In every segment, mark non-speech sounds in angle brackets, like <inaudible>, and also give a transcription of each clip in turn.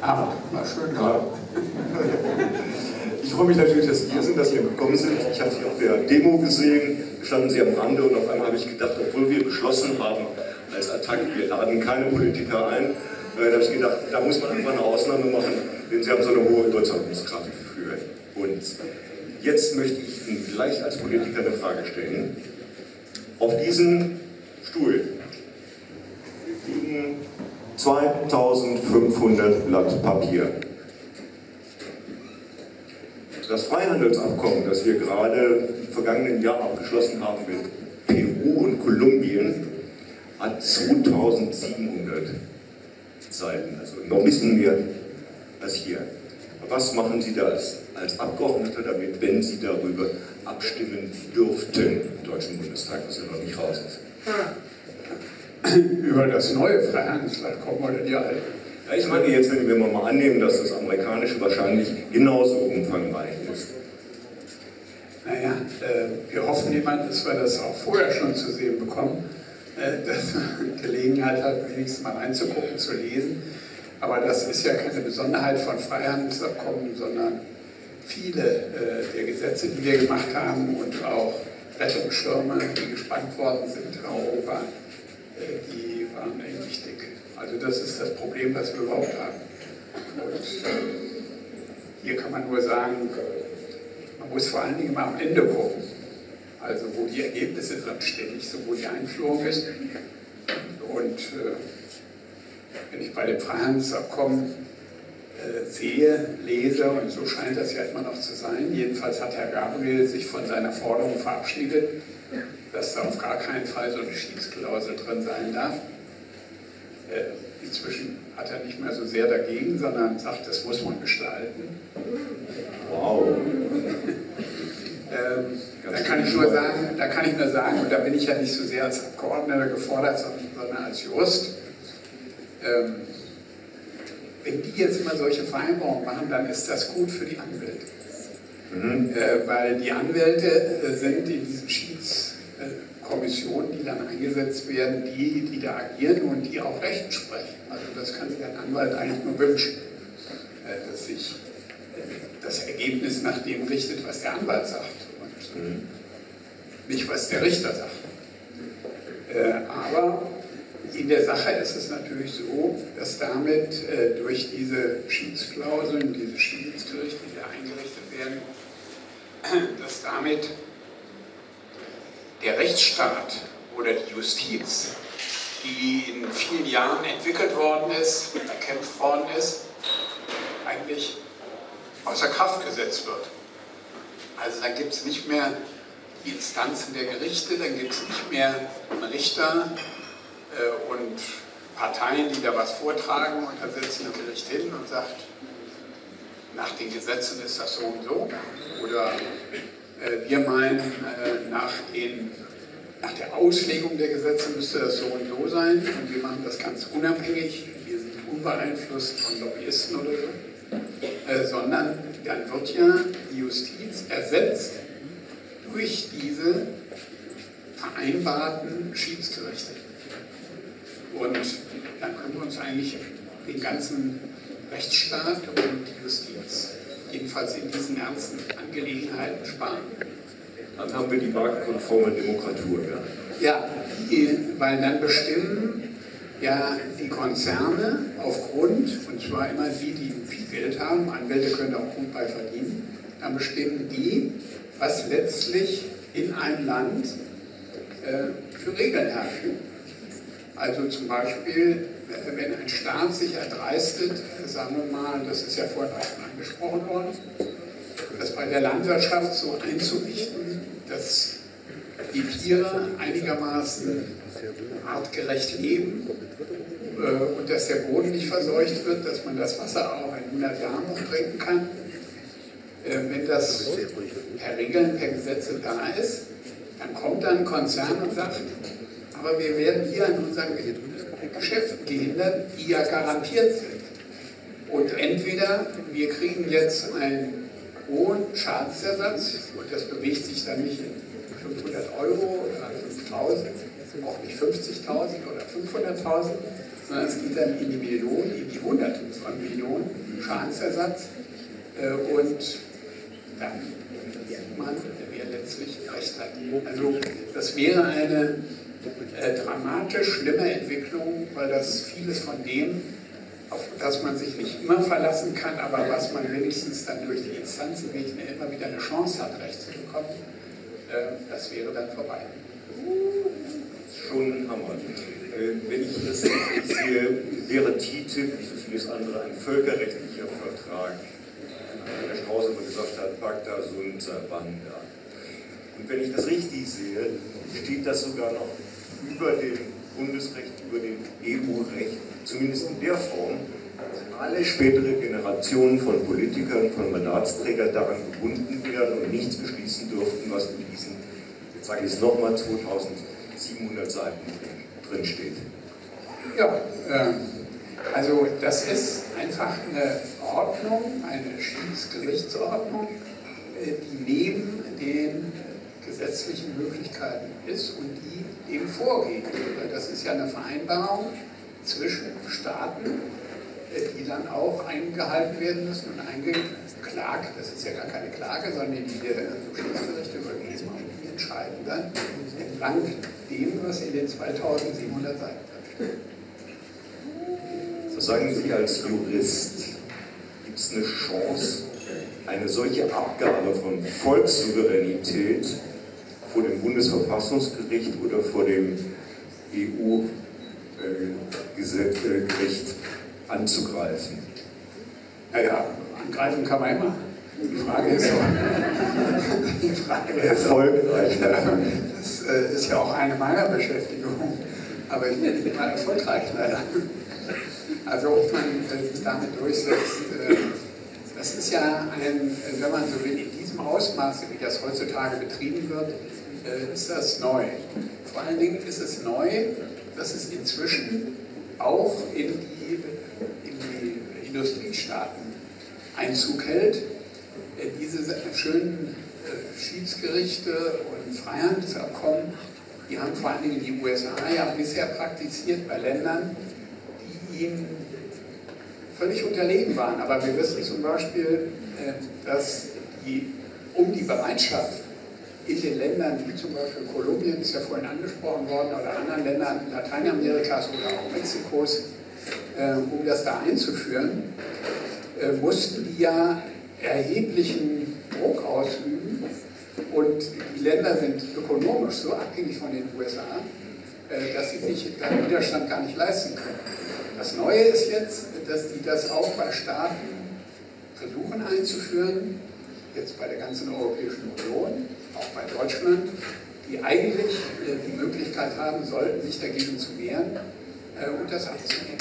Abend, war schön da. Ich freue mich natürlich, dass Sie hier sind, dass Sie gekommen sind. Ich habe Sie auf der Demo gesehen, standen Sie am Rande und auf einmal habe ich gedacht, obwohl wir beschlossen haben, als Attacke, wir laden keine Politiker ein, äh, da habe ich gedacht, da muss man einfach eine Ausnahme machen, denn Sie haben so eine hohe Überzeugungskraft für uns. Jetzt möchte ich Ihnen gleich als Politiker eine Frage stellen. Auf diesem Stuhl liegen 2500 Blatt Papier. Das Freihandelsabkommen, das wir gerade im vergangenen Jahr abgeschlossen haben mit Peru und Kolumbien, hat 2700 Seiten, also noch ein bisschen mehr als hier. Was machen Sie da als, Abgeordneter damit, wenn Sie darüber abstimmen dürften im Deutschen Bundestag, was ja noch nicht raus ist? Über das neue Freihandelsabkommen oder die alten? Ja, ich meine jetzt, wenn wir mal annehmen, dass das amerikanische wahrscheinlich genauso umfangreich ist. Naja, äh, wir hoffen jemand, dass wir das auch vorher schon zu sehen bekommen, äh, dass man <laughs> Gelegenheit hat, wenigstens mal reinzugucken, zu lesen. Aber das ist ja keine Besonderheit von Freihandelsabkommen, sondern viele äh, der Gesetze, die wir gemacht haben und auch Rettungsschirme, die gespannt worden sind in Europa, die waren ähnlich dick. Also das ist das Problem, was wir überhaupt haben. Und äh, hier kann man nur sagen, man muss vor allen Dingen mal am Ende gucken. Also wo die Ergebnisse drinstehen, nicht so wo die Einführung ist. Und äh, wenn ich bei dem Freihandelsabkommen äh, sehe, lese, und so scheint das ja immer noch zu sein, jedenfalls hat Herr Gabriel sich von seiner Forderung verabschiedet, dass da auf gar keinen Fall so eine Schiedsklausel drin sein darf. Äh, inzwischen hat er nicht mehr so sehr dagegen, sondern sagt, das muss man gestalten. Wow. <laughs> ähm, da kann ich nur sagen, da kann ich nur sagen, und da bin ich ja nicht so sehr als Abgeordneter gefordert, sondern als Jurist. Ähm, wenn die jetzt immer solche Vereinbarungen machen, dann ist das gut für die Anwälte. Mhm. Äh, weil die Anwälte äh, sind in diesen Schiedskommissionen, die dann eingesetzt werden, die, die da agieren und die auch Recht sprechen. Also das kann sich ein Anwalt eigentlich nur wünschen, äh, dass sich äh, das Ergebnis nach dem richtet, was der Anwalt sagt und mhm. nicht, was der Richter sagt. Äh, aber in der Sache ist es natürlich so, dass damit äh, durch diese Schiedsklauseln, diese Schiedsgerichte, die da eingerichtet werden, <clears throat> dass damit der Rechtsstaat oder die Justiz, die in vielen Jahren entwickelt worden ist, erkämpft worden ist, eigentlich außer Kraft gesetzt wird. Also dann gibt es nicht mehr die Instanzen der Gerichte, dann gibt es nicht mehr Richter, äh, und Parteien, die da was vortragen und dann setzt ein Gericht hin und sagt, nach den Gesetzen ist das so und so. Oder wir meinen, äh, nach, den, nach der Auslegung der Gesetze müsste das so und so sein und wir machen das ganz unabhängig, wir sind unbeeinflusst von Lobbyisten oder so, äh, sondern dann wird ja die Justiz ersetzt durch diese vereinbarten Schiedsgerichte. Und dann können wir uns eigentlich den ganzen Rechtsstaat und die Justiz, jedenfalls in diesen ernsten Angelegenheiten, sparen. Dann haben wir die marktkonforme Demokratur. Ja, ja weil dann bestimmen ja die Konzerne aufgrund, und zwar immer die, die viel Geld haben, Anwälte können auch gut bei verdienen, dann bestimmen die, was letztlich in einem Land äh, für Regeln herrschen. Also zum Beispiel, wenn ein Staat sich erdreistet, sagen wir mal, das ist ja vorhin auch schon angesprochen worden, das bei der Landwirtschaft so einzurichten, dass die Tiere einigermaßen artgerecht leben äh, und dass der Boden nicht verseucht wird, dass man das Wasser auch in 100 Jahren noch trinken kann. Äh, wenn das per Regeln, per Gesetze da ist, dann kommt dann ein Konzern und sagt, aber wir werden hier an unseren Geschäften gehindert, die ja garantiert sind. Und entweder wir kriegen jetzt einen hohen Schadensersatz, und das bewegt sich dann nicht in 500 Euro oder 5.000, auch nicht 50.000 oder 500.000, sondern es geht dann in die Millionen, in die Hunderte von Millionen Schadensersatz äh, und dann wird man, wer letztlich Recht hat. Also das wäre eine äh, dramatisch schlimme Entwicklung, weil das vieles von dem, auf das man sich nicht immer verlassen kann, aber was man wenigstens dann durch die Instanzen immer wieder eine Chance hat, Recht zu bekommen, äh, das wäre dann vorbei. Schon Hammer. Äh, wenn ich das richtig sehe, wäre TTIP, wie so vieles andere, ein völkerrechtlicher Vertrag. Herr Strauß immer gesagt hat, Pacta sunt servanda. Und wenn ich das richtig sehe, steht das sogar noch über dem Bundesrecht, über dem EU-Recht, zumindest in der Form, dass alle spätere Generationen von Politikern, von Mandatsträgern daran gebunden werden und nichts beschließen dürften, was in diesen, jetzt sage ich es nochmal, 2700 Seiten drin steht. Ja, äh, also das ist einfach eine Ordnung, eine Schiedsgerichtsordnung, äh, die neben gesetzlichen Möglichkeiten ist und die eben vorgeht. Das ist ja eine Vereinbarung zwischen Staaten, äh, die dann auch eingehalten werden müssen und eingeklagt, das ist ja gar keine Klage, sondern die wir an Schiedsgerichte übergeben und die entscheiden dann entlang dem, was in den 2700 Seiten steht. So sagen Sie als Jurist, gibt es eine Chance, eine solche Abgabe von Volkssouveränität vor dem Bundesverfassungsgericht oder vor dem EU-Gericht anzugreifen? Naja, angreifen kann man immer. Die Frage ist, <laughs> die Frage erfolgreich. Das äh, ist ja auch eine meiner Beschäftigungen, aber ich bin nicht immer erfolgreich leider. Also ob man sich damit durchsetzt, äh, das ist ja ein, wenn man so will, in diesem Ausmaße, wie das heutzutage betrieben wird, äh, ist das neu. Vor allen Dingen ist es neu, dass es inzwischen auch in die, in die Industriestaaten Einzug hält. Äh, diese schönen äh, Schiedsgerichte und Freihandelsabkommen, die haben vor allen Dingen die USA ja bisher praktiziert bei Ländern, die ihnen völlig unterlegen waren. Aber wir wissen zum Beispiel, dass die, um die Bereitschaft in den Ländern wie zum Beispiel Kolumbien, ist ja vorhin angesprochen worden, oder anderen Ländern Lateinamerikas oder auch Mexikos, äh, um das da einzuführen, äh, mussten die ja erheblichen Druck ausüben. Und die Länder sind ökonomisch so abhängig von den USA, äh, dass sie sich den Widerstand gar nicht leisten können. Das Neue ist jetzt, dass die das auch bei Staaten versuchen einzuführen, jetzt bei der ganzen Europäischen Union, auch bei Deutschland, die eigentlich äh, die Möglichkeit haben sollten, sich dagegen zu wehren äh, und das abzunehmen.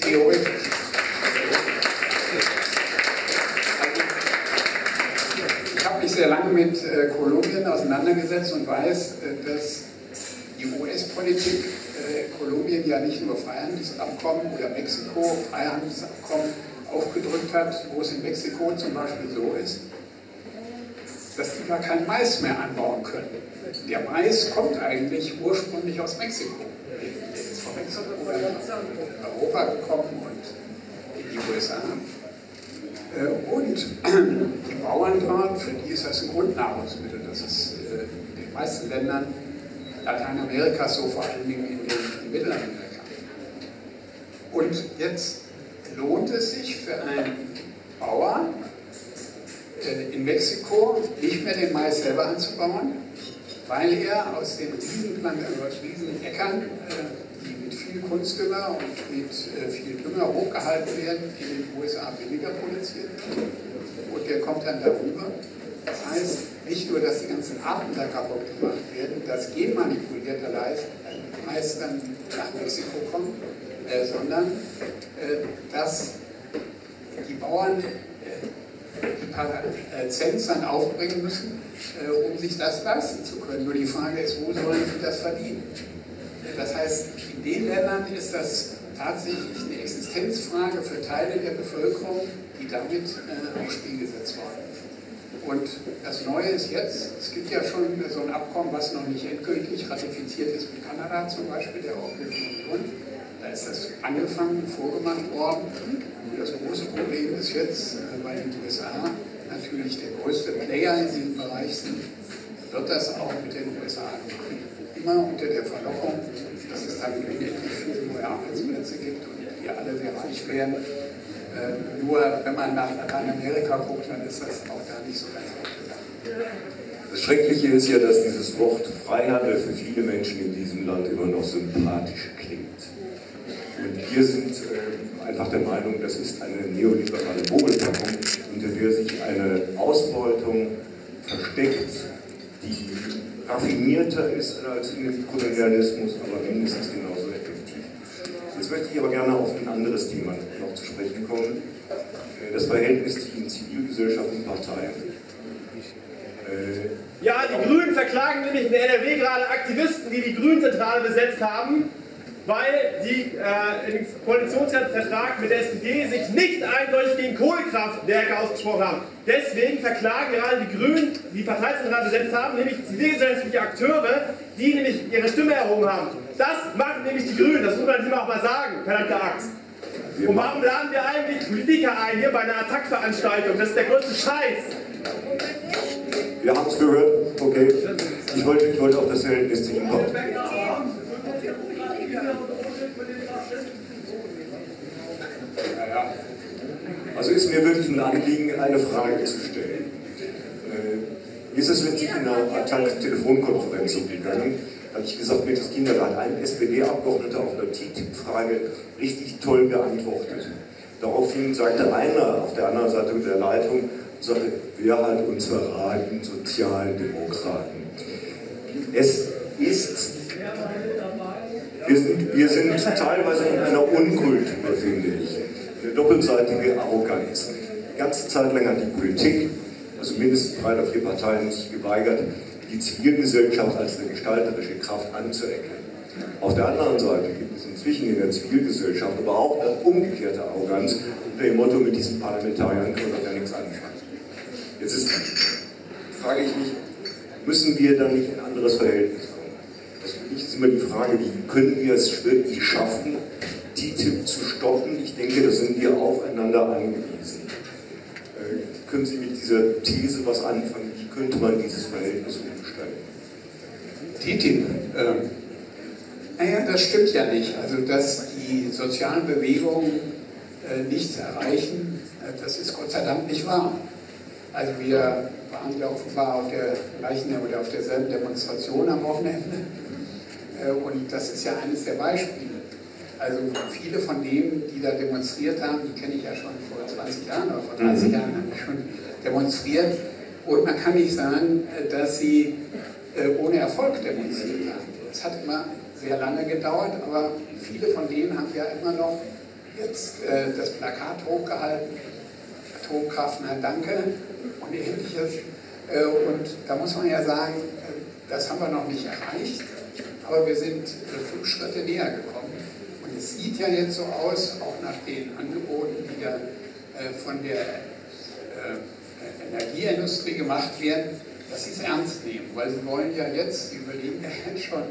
Theoretisch. Also, ich habe mich sehr lange mit äh, Kolumbien auseinandergesetzt und weiß, dass die US-Politik Kolumbien ja nicht nur Freihandelsabkommen oder Mexiko Freihandelsabkommen aufgedrückt hat, wo es in Mexiko zum Beispiel so ist, dass die gar kein Mais mehr anbauen können. Der Mais kommt eigentlich ursprünglich aus Mexiko. Der ist von Mexiko nach Europa gekommen und in die USA. Äh, und <clears throat> die Bauern dort, für die ist das ein Grundnahrungsmittel. Das ist äh, in den meisten Ländern Lateinamerikas so, vor allen Dingen in, den, in Mittelamerika. Und jetzt lohnt es sich für einen Bauer, in Mexiko nicht mehr den Mais selber anzubauen, weil er aus den Riesenplanten, also aus Riesenäckern, äh, die mit viel Kunstdünger und mit äh, viel Dünger hochgehalten werden, in den USA billiger produziert wird. Und der kommt dann darüber. Das heißt, nicht nur, dass die ganzen Arten da kaputt gemacht werden, dass genmanipulierte Mais dann nach Mexiko kommt, äh, sondern äh, dass die Bauern paar äh, Cent dann aufbringen müssen, äh, um sich das leisten zu können. Nur die Frage ist, wo sollen sie das verdienen? Das heißt, in den Ländern ist das tatsächlich eine Existenzfrage für Teile der Bevölkerung, die damit äh, aufs Spiel gesetzt worden ist. Und das Neue ist jetzt, es gibt ja schon so ein Abkommen, was noch nicht endgültig ratifiziert ist mit Kanada zum Beispiel, der Europäischen Union. Da ist das angefangen, vorgemacht worden. Und das große Problem ist jetzt, äh, weil die USA natürlich der größte Player in diesem Bereich sind, wird das auch mit den USA gemacht. Immer unter der Verlockung, dass es dann unendlich viele neue Arbeitsplätze gibt und wir alle sehr reich werden. Äh, nur wenn man nach Lateinamerika guckt, dann ist das auch da nicht so ganz aufgegangen. Das Schreckliche ist ja, dass dieses Wort Freihandel für viele Menschen in diesem Land immer noch sympathisch klingt. Wir sind äh, einfach der Meinung, das ist eine neoliberale Mogelpackung, unter der sich eine Ausbeutung versteckt, die raffinierter ist als dem Kolonialismus, aber mindestens genauso effektiv. Jetzt möchte ich aber gerne auf ein anderes Thema noch zu sprechen kommen. Äh, das Verhältnis zwischen Zivilgesellschaft und Parteien. Äh, ja, die Grünen verklagen nämlich in NRW gerade Aktivisten, die die Grünzentrale besetzt haben, weil die äh, im Koalitionsvertrag mit der SPD sich nicht eindeutig gegen Kohlekraftwerke ausgesprochen haben. Deswegen verklagen gerade die Grünen, die Parteizentrale besetzt haben, nämlich zivilgesellschaftliche Akteure, die nämlich ihre Stimme erhoben haben. Das machen nämlich die Grünen, das muss man lieber auch mal sagen, verdammte Axt. Und warum laden wir eigentlich Politiker ein hier bei einer Attackveranstaltung? Das ist der größte Scheiß. Wir haben es gehört, okay. Ich wollte, ich wollte auf das Verhältnis ihm kommen. Also ist mir wirklich ein Anliegen, eine Frage zu stellen. Äh, mir ist es letztlich in einer Attac-Telefonkonferenz umgegangen. Da habe ich gesagt, mir das Kinder, ein SPD-Abgeordneter auf eine TTIP-Frage richtig toll geantwortet. Daraufhin sagte einer auf der anderen Seite der Leitung, sagte, wer hat uns verraten? Sozialdemokraten. Es ist, wir sind, wir sind teilweise in einer Unkultur, finde ich. Eine doppelseitige Arroganz. Die ganze Zeit lang hat die Politik, also mindestens drei oder vier Parteien, sich geweigert, die Zivilgesellschaft als eine gestalterische Kraft anzuerkennen. Auf der anderen Seite gibt es inzwischen in der Zivilgesellschaft aber auch eine umgekehrte Arroganz unter dem Motto, mit diesen Parlamentariern können wir ja nichts anfangen. Jetzt ist, frage ich mich, müssen wir dann nicht in ein anderes Verhältnis kommen? Das für mich ist immer die Frage, wie können wir es wirklich schaffen, TTIP zu stoppen? Ich denke, da sind wir aufeinander angewiesen. Äh, können Sie mit dieser These was anfangen? Wie könnte man dieses Verhältnis umgestalten? TTIP, ähm, naja, das stimmt ja nicht. Also, dass die sozialen Bewegungen äh, nichts erreichen, äh, das ist Gott sei Dank nicht wahr. Also wir waren ja offenbar auf der gleichen oder auf derselben Demonstration am Wochenende. Äh, und das ist ja eines der Beispiele. Also viele von denen, die da demonstriert haben, die kenne ich ja schon vor 20 Jahren oder vor 30 mhm. Jahren haben schon demonstriert. Und man kann nicht sagen, äh, dass sie äh, ohne Erfolg demonstriert haben. Es hat immer sehr lange gedauert, aber viele von denen haben ja immer noch jetzt das Plakat hochgehalten. Atomkraft, nein, danke und ähnliches. Äh, und da muss man ja sagen, äh, das haben wir noch nicht erreicht, aber wir sind äh, fünf Schritte näher gekommen. Es sieht ja jetzt so aus, auch nach den Angeboten, die da von der Energieindustrie gemacht werden, dass sie es ernst nehmen, weil sie wollen ja jetzt, sie überlegen schon,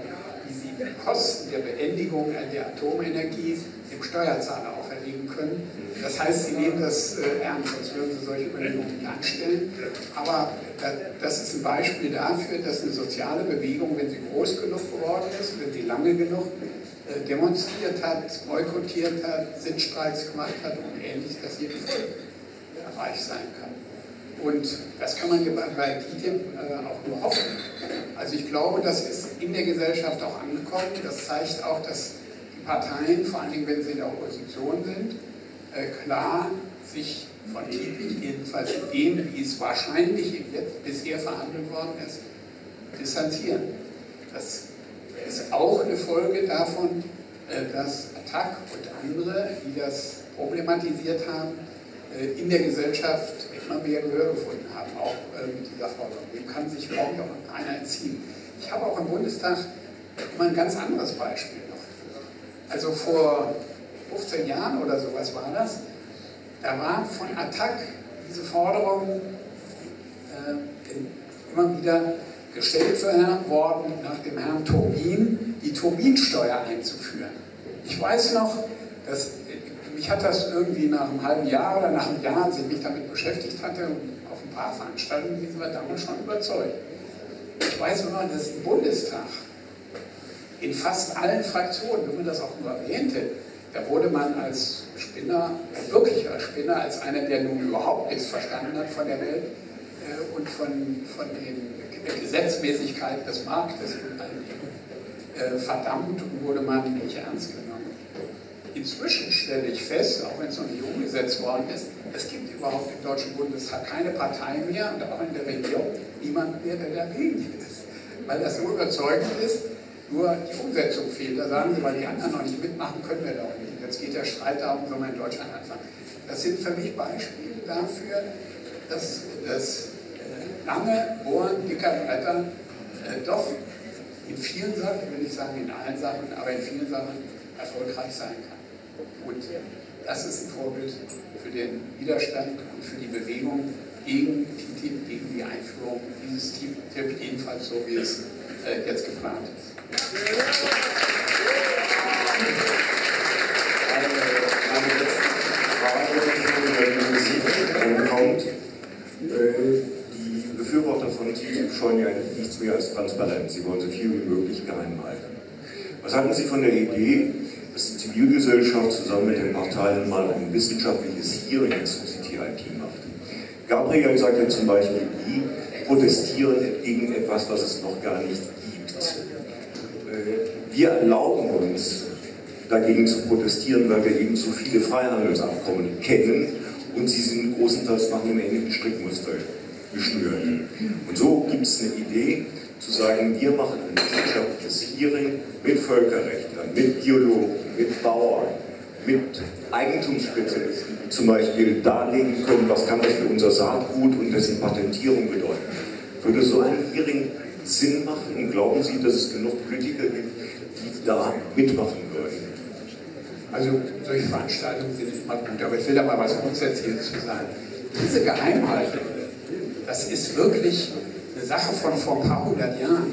wie sie die Kosten der Beendigung der Atomenergie dem Steuerzahler auferlegen können das heißt, sie nehmen das äh, ernst, sonst würden sie solche Überlegungen nicht anstellen. Aber das ist ein Beispiel dafür, dass eine soziale Bewegung, wenn sie groß genug geworden ist, wenn sie lange genug äh, demonstriert hat, boykottiert hat, Sitzstreiks gemacht hat und ähnliches, dass hier Erfolg erreicht sein kann. Und das kann man bei TTIP äh, auch nur hoffen. Also ich glaube, das ist in der Gesellschaft auch angekommen. Das zeigt auch, dass die Parteien, vor allen Dingen wenn sie in der Opposition sind, äh, klar sich von TTIP, jedenfalls in dem, wie es wahrscheinlich bisher verhandelt worden ist, distanzieren. Das ist auch eine Folge davon, äh, dass Attac und andere, die das problematisiert haben, äh, in der Gesellschaft immer mehr Gehör gefunden haben, auch mit dieser Forderung. Dem kann sich kaum noch einer entziehen. Ich habe auch im Bundestag immer ein ganz anderes Beispiel noch. Also vor 15 Jahren oder sowas war das, da war von Attac diese Forderung äh, immer wieder gestellt worden, nach dem Herrn Turbin die Turbinsteuer einzuführen. Ich weiß noch, dass mich hat das irgendwie nach einem halben Jahr oder nach einem Jahr, als ich mich damit beschäftigt hatte, auf ein paar Veranstaltungen sind wir damals schon überzeugt. Ich weiß noch, dass im Bundestag in fast allen Fraktionen, wenn man das auch nur erwähnte, da wurde man als Spinner, wirklicher Spinner, als einer, der nun überhaupt nichts verstanden hat von der Welt äh, und von, von den Gesetzmäßigkeiten des Marktes äh, verdammt und wurde man nicht ernst genommen. Inzwischen stelle ich fest, auch wenn es noch nicht umgesetzt worden ist, es gibt überhaupt im Deutschen Bundestag keine Partei mehr und auch in der Regierung niemand mehr, der dagegen ist. Weil das so überzeugend ist, nur die Umsetzung fehlt. Da sagen sie, weil die anderen noch nicht mitmachen, können wir doch nicht. Jetzt geht der Streit darum, soll man in Deutschland anfangen. Das sind für mich Beispiele dafür, dass das lange Bohren dicker Bretter äh, doch in vielen Sachen, ich will nicht sagen in allen Sachen, aber in vielen Sachen erfolgreich sein kann. Und das ist ein Vorbild für den Widerstand und für die Bewegung gegen TTIP, gegen die Einführung dieses TTIP, jedenfalls so wie es äh, jetzt geplant ist. kommt, die Befürworter von TTIP scheuen ja nichts mehr als Transparenz. Sie wollen so viel wie möglich geheim halten. Was halten Sie von der Idee, dass die Zivilgesellschaft zusammen mit den Parteien mal ein wissenschaftliches Hearing zu CTIP macht. Gabriel sagt ja zum Beispiel, die protestieren gegen etwas, was es noch gar nicht gibt. Äh, wir erlauben uns, dagegen zu protestieren, weil wir eben so viele Freihandelsabkommen kennen und sie sind großenteils nach einem ähnlichen Strickmuster geschnürt. Und so gibt es eine Idee, zu sagen, wir machen ein wissenschaftliches Hearing mit Völkerrechtlern, mit Biologen, mit Bauern, mit Eigentumsspezialisten, die zum Beispiel darlegen können, was kann das für unser Saatgut und dessen Patentierung bedeuten. Würde so ein Hearing Sinn machen und glauben Sie, dass es genug Politiker gibt, die da mitmachen würden? Also solche Veranstaltungen sind immer gut, aber ich will da mal was Grundsätzliches zu sagen. Diese Geheimhaltung, das ist wirklich eine Sache von vor ein paar hundert Jahren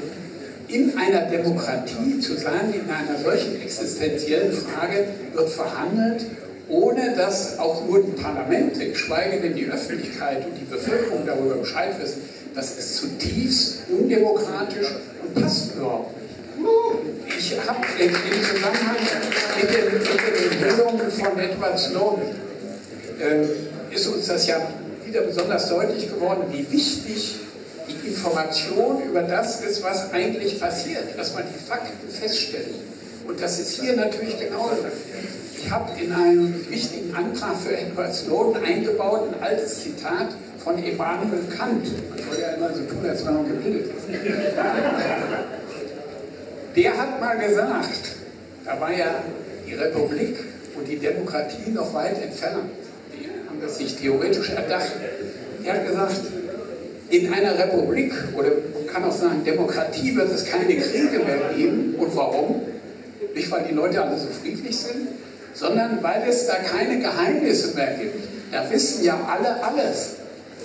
in einer Demokratie zu sagen, in einer solchen existenziellen Frage wird verhandelt, ohne dass auch nur die Parlamente, geschweige denn die Öffentlichkeit und die Bevölkerung darüber Bescheid wissen, das ist zutiefst undemokratisch und passt überhaupt nicht. Ich habe im Zusammenhang mit den, Meldungen von Edward Snowden, äh, ist uns das ja wieder besonders deutlich geworden, wie wichtig die Information über das ist, was eigentlich passiert, dass man die Fakten feststellt. Und das ist hier natürlich genauso. Ich habe in einem wichtigen Antrag für Edward Snowden eingebaut ein altes Zitat von Immanuel Kant. Man soll ja immer so tun, als wenn man gebildet ist. Der hat mal gesagt, da war ja die Republik und die Demokratie noch weit entfernt. Die haben das sich theoretisch erdacht. Er hat gesagt, in einer Republik oder man kann auch sagen Demokratie wird es keine Kriege mehr geben. Und warum? Nicht, weil die Leute alle so friedlich sind, sondern weil es da keine Geheimnisse mehr gibt. Da wissen ja alle alles.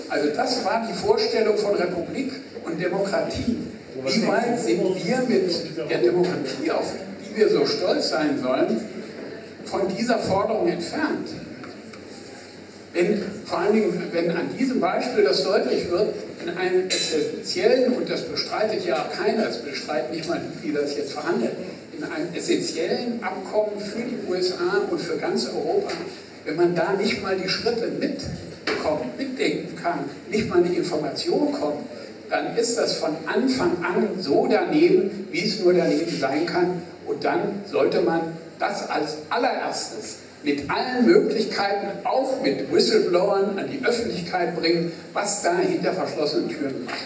Also das war die Vorstellung von Republik und Demokratie. Wie weit sind wir mit der Demokratie, auf die wir so stolz sein sollen, von dieser Forderung entfernt? Wenn, vor allen Dingen, wenn an diesem Beispiel das deutlich wird, in einem essentiellen, und das bestreitet ja auch keiner, das bestreiten nicht mal die, die das jetzt verhandeln, in einem essentiellen Abkommen für die USA und für ganz Europa, wenn man da nicht mal die Schritte mitbekommt, mitdenken kann, nicht mal eine Information kommt, dann ist das von Anfang an so daneben, wie es nur daneben sein kann. Und dann sollte man das als allererstes mit allen Möglichkeiten, auch mit Whistleblowern an die Öffentlichkeit bringen, was da hinter verschlossenen Türen macht.